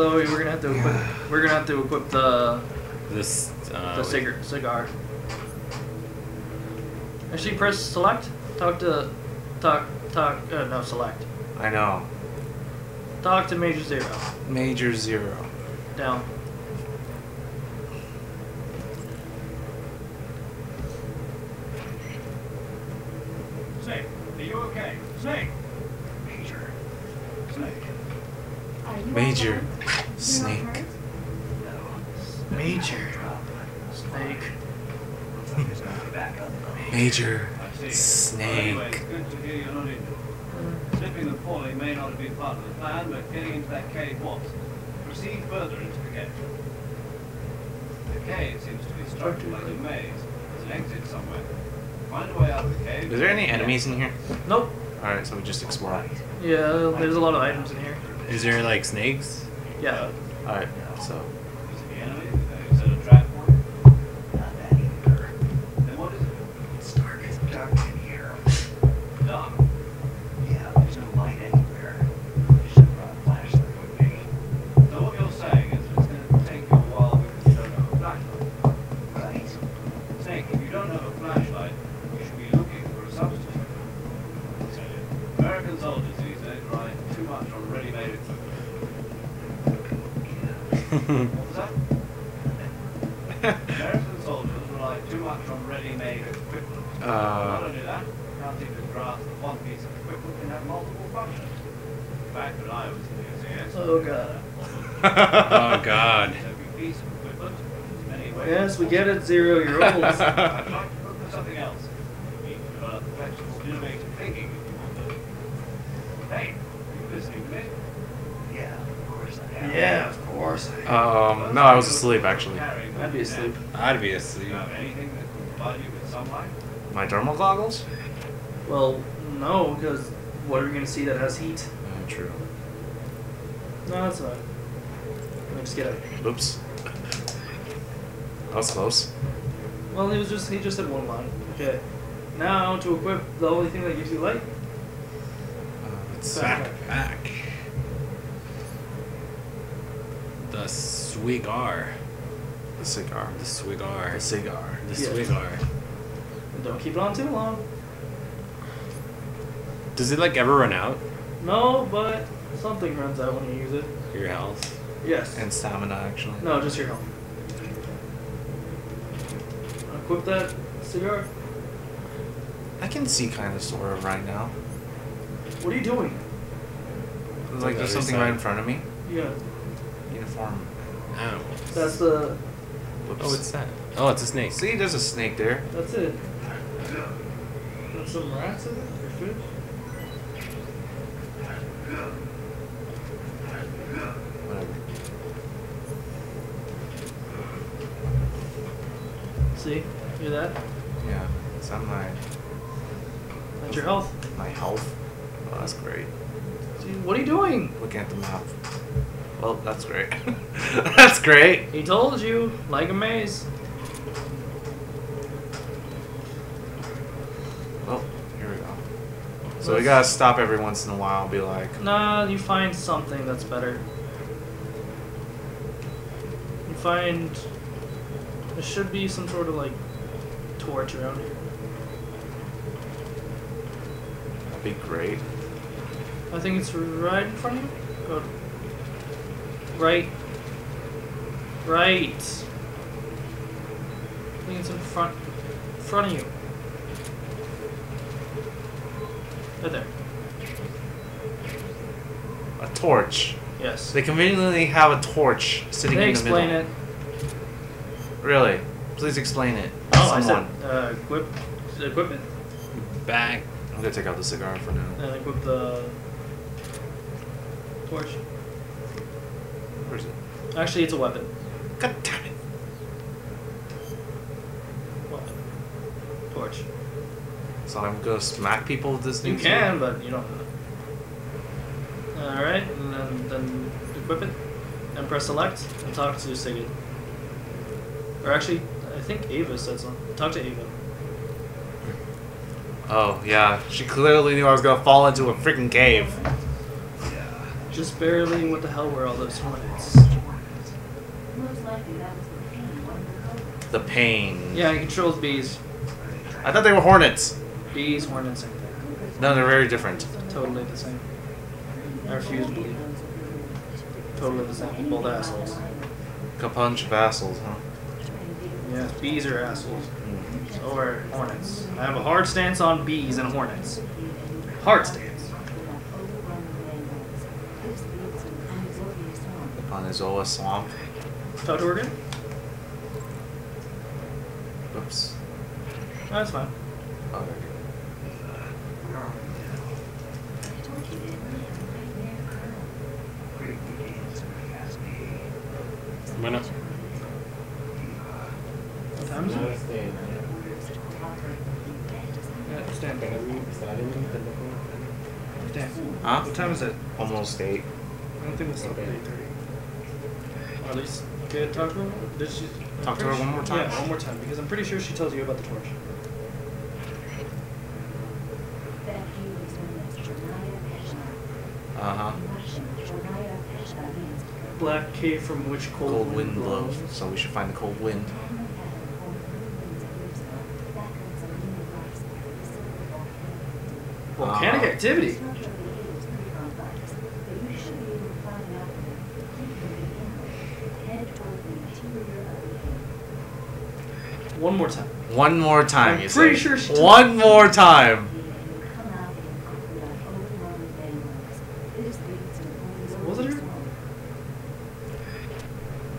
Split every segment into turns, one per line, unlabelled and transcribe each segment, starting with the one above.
Nah. Although we're gonna have to equip, we're gonna have to equip the
This. Uh,
the cigar cigar. Actually, press select. Talk to talk talk. Uh, no, select.
I know.
Talk to Major Zero.
Major zero.
Down.
Snake, are you okay? Snake!
Major.
Snake.
Are you
Major.
okay? You're
Snake.
not hurt?
No.
Major.
Drop.
Snake.
Looks like there's gonna be backup.
Major.
I see.
Snake.
Anyway, to hear you're not injured. Slipping and falling may not have been part of the plan, but getting into that cave was. Proceed further into the cave. The cave seems to be structured like a maze. There's an exit somewhere. Find a way out of the cave.
Is there any enemies in here?
Nope.
Alright, so we just explore.
Yeah, there's a lot of items in here.
Is there like snakes?
Yeah.
Alright, so.
American soldiers rely too much on ready-made equipment. Not
Uh.
only that, can't seem to grasp that one piece of equipment can have multiple functions. Back when I was in the SAS,
Oh god.
oh God.
every piece of equipment, as many ways
Yes, we get it,
possible.
zero year olds.
I'd like to look for something else. You can develop flexible, innovative thinking if you want to. Hey, you listening to me?
Yeah, of course I am.
yeah, of course.
Um, no, I was asleep actually.
I'd be asleep.
I'd be asleep.
anything that can provide you with sunlight?
My thermal goggles?
Well, no, because what are we gonna see that has heat?
Uh, true.
No, that's fine. Let me just get it.
Oops. That was close.
Well, he was just he just said one line. Okay. Now to equip the only thing that gives you light.
Uh, let's
Back.
Back. The Swigar.
The cigar.
The Swigar.
The cigar.
The
Yeah.
Swigar.
Don't keep it on too long.
Does it like ever run out?
No, but something runs out when you use it.
Your health.
Yes.
And stamina, actually.
no, just your health. Uh, equip that cigar.
I can see kind of, sort of, right now.
What are you doing?
Like, there's something
side.
right in front of me.
Yeah,
Uniform.
Ow.
that's the.
Whoops.
Oh, it's that? Oh, it's a snake.
See, there's a snake there.
That's it. That's some rats in it. Or fish.
Whatever.
See, hear that?
Yeah. It's on my
That's your health.
my health. Oh, that's great.
See, what are you doing?
Looking at the map. Well, that's great. that's great.
He told you, like a maze.
Well, here we go. So we gotta stop every once in a while and be like,
Nah, you find something that's better. You find there should be some sort of like torch around here.
that'd be great.
I think it's right in front of you. Go. Right. Right. I think it's in front, in front of you. Right there.
A torch.
Yes.
They conveniently have a torch sitting
They
in the middle.
They explain
middle.
it.
Really? Please explain it.
Oh, I
Someone.
said uh, equip equipment.
Back.
I'm gonna take out the cigar for now.
And equip the torch.
Where is it?
Actually, it's a weapon.
God damn it.
Weapon. Torch.
So I'm gonna smack people with this new
You can, but you don't. All right, and then, then equip it, and press select, and talk to Sigurd. Or actually, I think Ava said something. Talk to Ava.
Oh, yeah. She clearly knew I was gonna fall into a freaking cave.
Yeah.
Just barely. What the hell were all those hornets?
Most likely that was the pain one of the
The pain.
Yeah, he controls bees.
I thought they were hornets.
Bees, hornets, same thing.
No, they're very different.
Totally the same. I refuse to believe it. Totally the same. Both assholes.
Kapunch vassals, huh?
Yes, bees are assholes. Mm. So are hornets. I have a hard stance on bees and hornets. Hard stance.
Panazoa swamp.
Talk to her again?
Oops.
No, that's fine.
Oh,
Bueno.
What time is it? Yeah, stand. Stand.
Huh?
What time is it?
Almost eight.
I don't think it's still 8.30. At least get talk to her. Did she? I'm
Talk to
pretty
her one more time?
Yeah, one more time because I'm pretty sure she tells you about the torch.
Uh huh.
Black cave from which cold,
Cold wind
blows.
blows. So we should find the cold wind.
Volcanic
Uh,
activity. One more time.
One more time,
I'm
you
pretty
say.
sure she told-
One more time.
Was it her?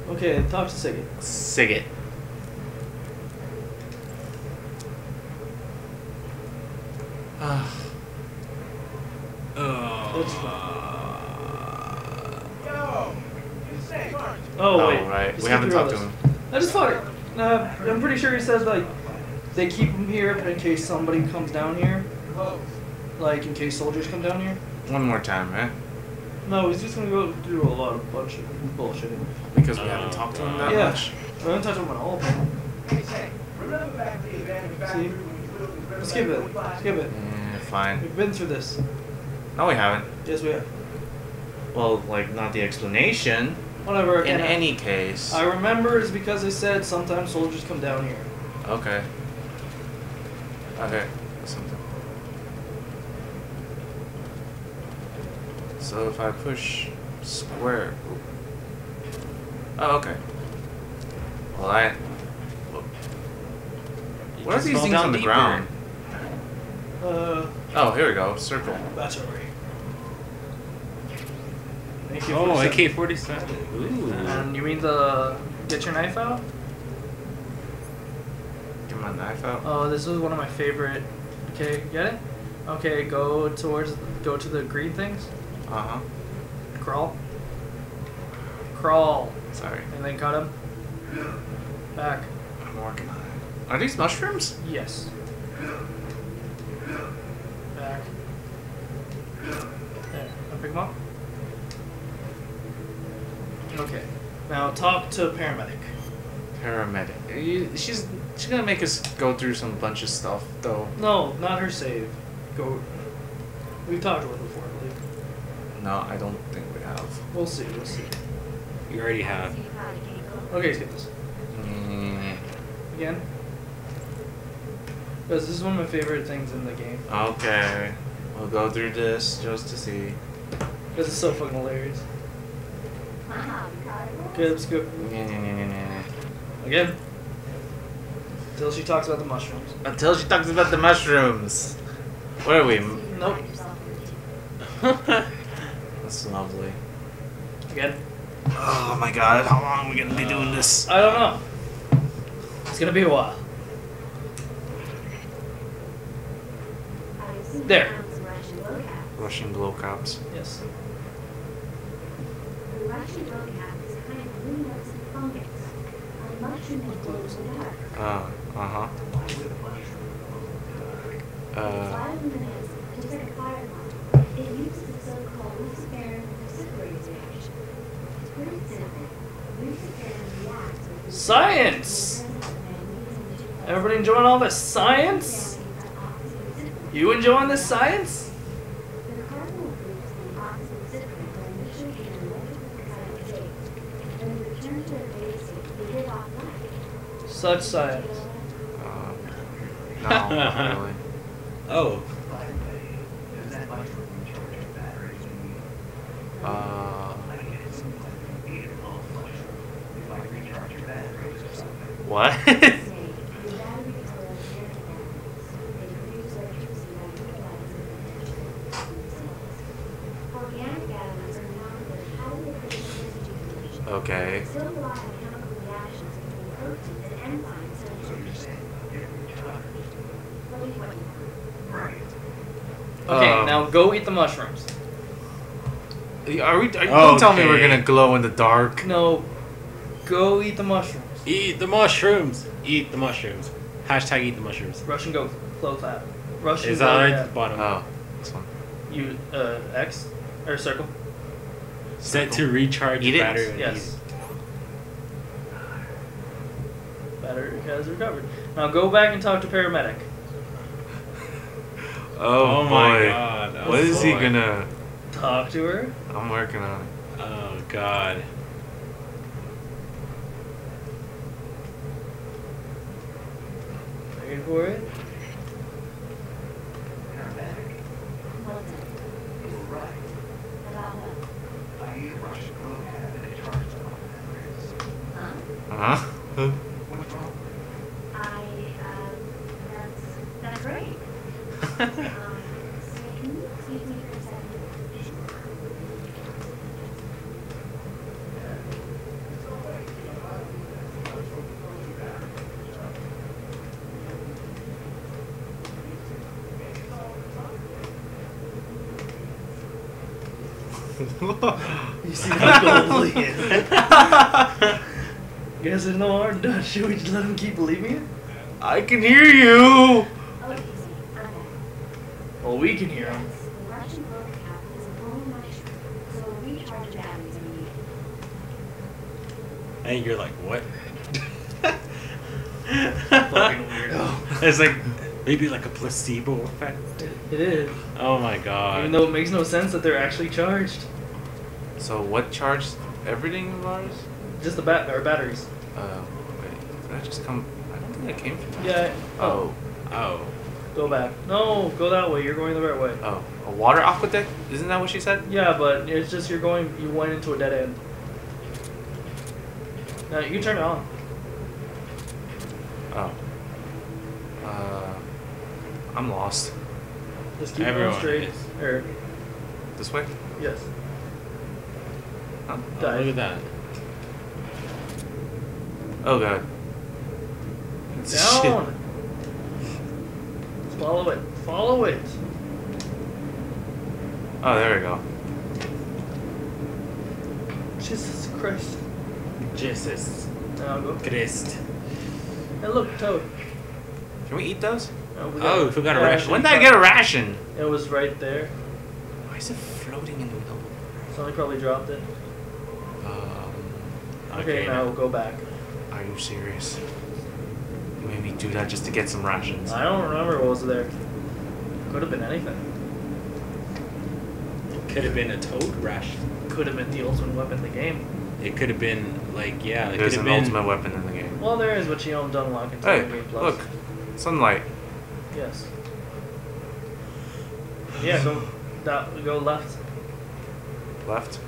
Okay, talk to Siggy.
Sig it. Ah.
That's
Uh,
Oh wait.
Oh, right.
Just
We haven't talked to him.
I just fought it. Uh, I'm pretty sure he says like they keep him here in case somebody comes down here. Like in case soldiers come down here.
One more time, man.
No, he's just gonna go do a lot of bunch of bullshit.
Because we haven't talked to him that
yeah.
much.
I haven't talked to him at all. See? Skip it. Skip it.
Yeah, fine.
We've been through this.
No, we haven't.
Yes, we have.
Well, like, not the explanation.
Whatever.
In any case.
I remember is because they said sometimes soldiers come down here.
Okay. Okay. Something. So if I push square. Oh, okay. Well, I. What are these things on the
deeper.
ground?
Uh.
Oh, here we go. Circle.
That's over here. AK-47.
Oh, AK-47.
And you mean the get your knife out?
Get my knife out.
Oh, this is one of my favorite. Okay, get it? Okay, go towards go to the green things.
Uh huh.
Crawl. Crawl.
Sorry.
And then cut him. Back.
I'm working on it. Are these mushrooms?
Yes. Now talk to paramedic.
Paramedic. You- She's she's gonna make us go through some bunch of stuff though.
No, not her save. Go. We've talked to her before, I believe.
No, I don't think we have.
We'll see. We'll see.
You already have.
Okay, skip this
Mm,
again. Because this is one of my favorite things in the game.
okay. We'll go through this just to see.
Because it's so fucking hilarious. Okay, let's go again. Until she talks about the mushrooms.
Until she talks about the mushrooms. What are we?
Nope.
That's lovely.
Again.
Oh my god, how long are we gonna be doing this?
I don't know. It's gonna be a while. There.
Russian glowcaps.
Yes.
The a the.
Uh, uh huh. Uh.
It so-called with
Science! Everybody enjoying all this science? You enjoying this science?
The cardinal groups in the opposite citrate are initially
Such science.
Uh, no, not really.
Oh,
By the way, does that mushroom recharge your batteries when you
Uh,
I get some like eat a little mushroom. If I recharge your batteries or something.
what?
Say, the battery power of organic batteries. They produce electricity by utilizing the energy from cells. Organic batteries are known for their highly efficient energy conversion.
okay.
Still rely on chemical reactions between proteins and enzymes so
So you're saying it recharged.
what do you want?
Right.
Okay,
Um,
now go eat the mushrooms.
Are we? Are you don't tell me we're gonna glow in the dark?
No, go eat the mushrooms.
eat the mushrooms. Eat the mushrooms. Hashtag eat the mushrooms.
Russian go flow clap. Russian
Is that right at the bottom?
Oh, this one.
You uh X or circle?
Set to recharge
Eat
your
it?
battery.
Yes. Battery has recovered. Now go back and talk to paramedic.
Oh,
Oh
boy.
my God, oh
What is he gonna?
Talk to her.
I'm working on it.
Oh god.
Wait for it.
Paramedic.
Well done.
You were right.
About what?
I eat Russian cocaine and it charges my batteries.
Huh?
Huh?
What's wrong?
I, um, that's, that's great. Um, so can you excuse me for a second?
You see that gold bleeding? Guess there's no harm done. Should we just let him keep believing it?
I can hear you.
Oh, easy. I'm back.
Well, we can hear him.
Yes, the Russian blood cap is a bone mushroom, so we recharge your batteries when you need it.
And you're like, what?
Fucking weirdo.
It's like maybe like a placebo effect.
It is.
Oh my god.
Even though it makes no sense that they're actually charged.
So what charged everything of ours?
Just the bat or batteries.
Uh, wait, did I just come? I don't think I came from.
Yeah.
Oh,
oh.
Go back. No, go that way. You're going the right way.
oh, a water aqueduct? Isn't that what she said?
Yeah, but it's just you're going. You went into a dead end. Now you can turn it on.
Oh. Uh, I'm lost.
Just keep
Everyone
going straight.
is.
Or
This way?
yes.
Oh, look at that.
Oh god. Shit.
Down. Follow it. Follow it.
Oh, there we go.
Jesus Christ.
Jesus
Now go.
Christ.
Hey, look, Toad.
Can we eat those?
Oh, we
Oh, we got a ration.
When did I get a ration?
It was right there.
Why is it floating in the middle?
Somebody probably dropped it.
Um,
Okay, now go back.
are you serious? You made me do that just to get some rations.
I don't remember what was there. Could have been anything.
Could have been a toad ration.
Could have been the ultimate weapon in the game.
It could have been like yeah. It
There's
could
an
have been
ultimate weapon in the game.
Well, there is, but you don't unlock until
Hey,
Game Plus.
look, sunlight.
Yes. Yeah, go that go left.
Left.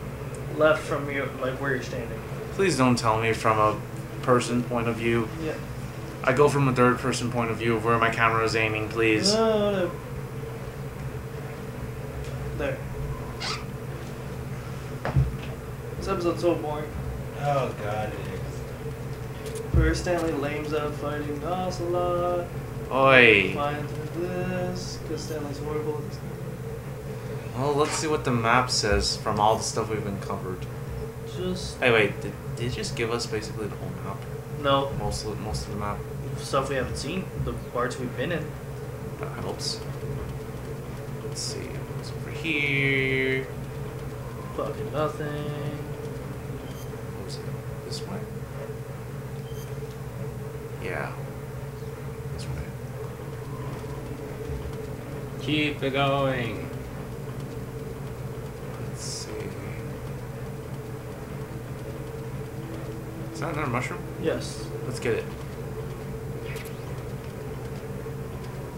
Left from you, like where you're standing.
Please don't tell me from a person point of view.
Yeah.
I go from a third person point of view of where my camera is aiming, please.
No, no. There. This episode's so boring.
Oh god, it is.
Where Stanley lames up fighting Ocelot.
Oi.
Finds this, because Stanley's horrible at this.
Well, let's see what the map says from all the stuff we've been covered.
Just
Hey, wait, did, did it just give us basically the whole map?
no
Most of, most of the map?
stuff we haven't seen. The parts we've been in.
That helps. Let's see. What's over here?
Fucking nothing.
What was it? This way? Yeah. This way.
Keep it going.
Let's see. Is that another mushroom?
Yes.
Let's get it.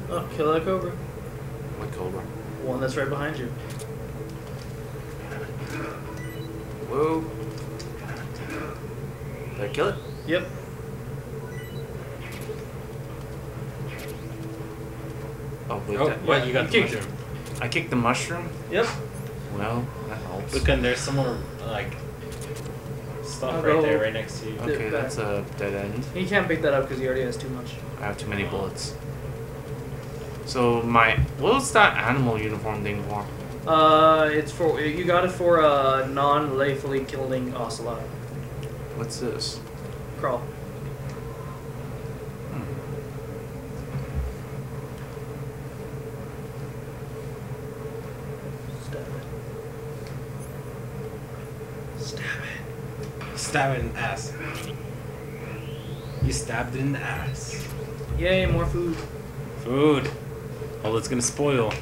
Oh, kill that cobra.
What cobra?
One that's right behind you.
Whoa. Did I kill it?
Yep.
Oh wait,
Oh,
that-
what?
yeah,
You got
you
the
kicked
mushroom.
I kicked the mushroom.
Yep.
Well, that helps.
Look, and there's some more like stuff
I'll
right there, right next to you.
Dip
Okay, that's a dead end.
He can't pick that up because he already has too much.
I have too many bullets. So my what was that animal uniform thing for?
Uh, it's for you got it for uh non-lethally killing ocelot.
What's this?
Crawl. Stab it. Stab it
in the ass. You stabbed it in the ass.
Yay, more food.
Food. Oh, it's gonna spoil.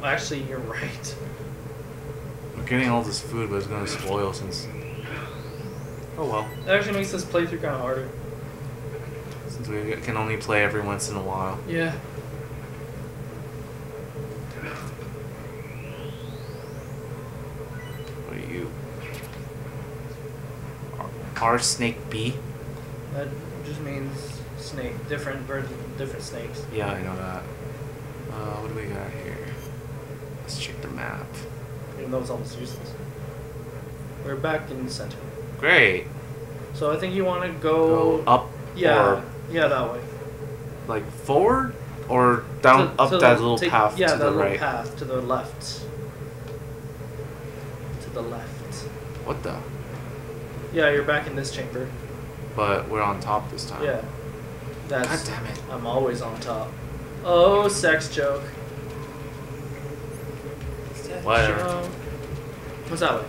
Well, actually, you're right.
We're getting all this food, but it's gonna spoil since. Oh well,
That actually makes this playthrough kind of harder.
since we can only play every once in a while.
Yeah.
R snake B?
That just means snake. Different version, different snakes.
Yeah, I know that. Uh, what do we got here? Let's check the map.
Even though it's almost useless. We're back in the center.
Great.
So I think you want to go.
Go up
Yeah. yeah, that way.
like forward or down
To-
up
to
that
the-
little
take-
path
yeah,
to
that
the
little
right.
path to the left. To the left.
What the?
Yeah, you're back in this chamber.
But we're on top this time.
Yeah. That's.
God damn it.
I'm always on top. Oh, sex joke.
Whatever.
Joke. What's that way?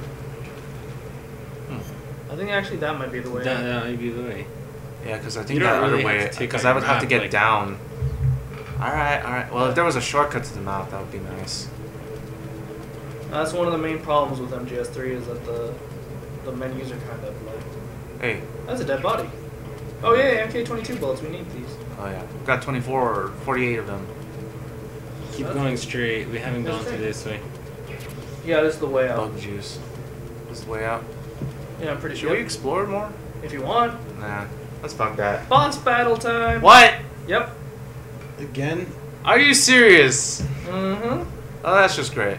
Hmm.
I think actually that might be the way.
That, that might be the way.
Yeah, because I think that
really
other way,
have to take
because I would
your
have to get
like-
down. Alright, alright. Well, if there was a shortcut to the map, that would be nice.
That's one of the main problems with MGS3 is that the the menus are kind of like.
Hey,
That's a dead body. Oh yeah, MK22 bullets. We need these.
oh yeah. We've got 24 or 48 of them.
Keep
That's-
going straight. We haven't
That's
gone through this way.
Yeah, this is the way out.
Bug juice. This is the way out.
Yeah, I'm pretty sure.
Should
sure.
we explore more?
If you want.
Nah, let's fuck that.
Boss battle time.
What?
Yep.
Again?
Are you serious?
Mm-hmm.
Oh, that's just great.